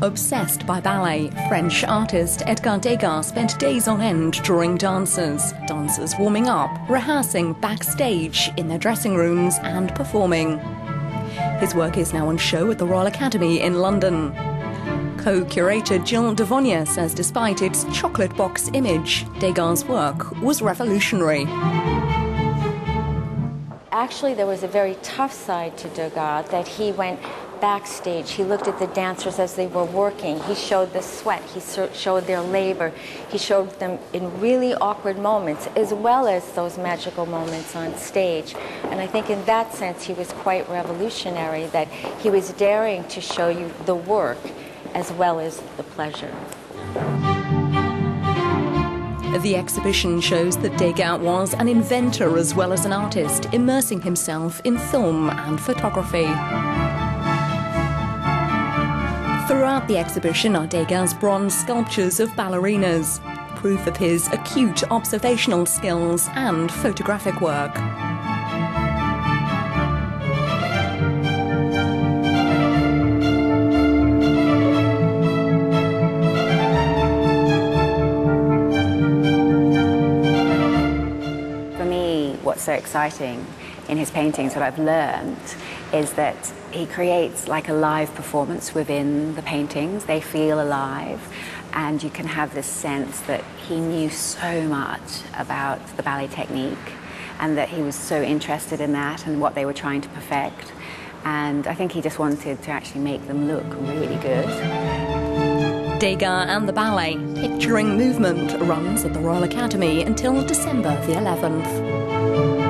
Obsessed by ballet, French artist Edgar Degas spent days on end drawing dancers, dancers warming up, rehearsing backstage, in their dressing rooms, and performing. His work is now on show at the Royal Academy in London. Co curator Jill DeVonyar says despite its chocolate box image, Degas' work was revolutionary. Actually, there was a very tough side to Degas that he went backstage. He looked at the dancers as they were working. He showed the sweat. He showed their labor. He showed them in really awkward moments, as well as those magical moments on stage. And I think in that sense, he was quite revolutionary, that he was daring to show you the work as well as the pleasure. The exhibition shows that Degas was an inventor as well as an artist, immersing himself in film and photography. Throughout the exhibition are Degas' bronze sculptures of ballerinas, proof of his acute observational skills and photographic work. What's so exciting in his paintings, what I've learned, is that he creates like a live performance within the paintings. They feel alive, and you can have this sense that he knew so much about the ballet technique and that he was so interested in that and what they were trying to perfect. And I think he just wanted to actually make them look really good. Degas and the Ballet, Picturing Movement, runs at the Royal Academy until December the 11th.